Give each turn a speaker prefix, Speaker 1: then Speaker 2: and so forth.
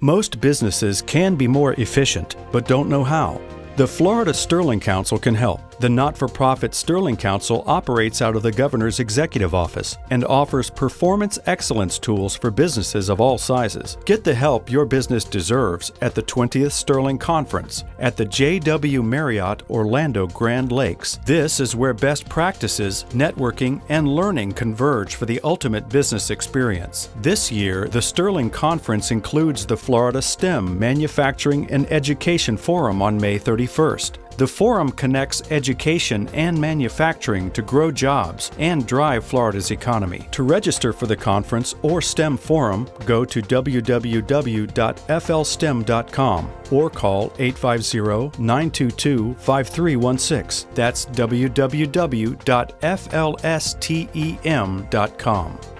Speaker 1: Most businesses can be more efficient, but don't know how. The Florida Sterling Council can help. The not for profit Sterling Council operates out of the Governor's Executive Office and offers performance excellence tools for businesses of all sizes. Get the help your business deserves at the 20th Sterling Conference at the JW Marriott Orlando Grande Lakes. This is where best practices, networking, and learning converge for the ultimate business experience. This year, the Sterling Conference includes the Florida STEM Manufacturing and Education Forum on May 31st. The forum connects education and manufacturing to grow jobs and drive Florida's economy. To register for the conference or STEM forum, go to www.flstem.com or call 850-922-5316. That's www.flstem.com.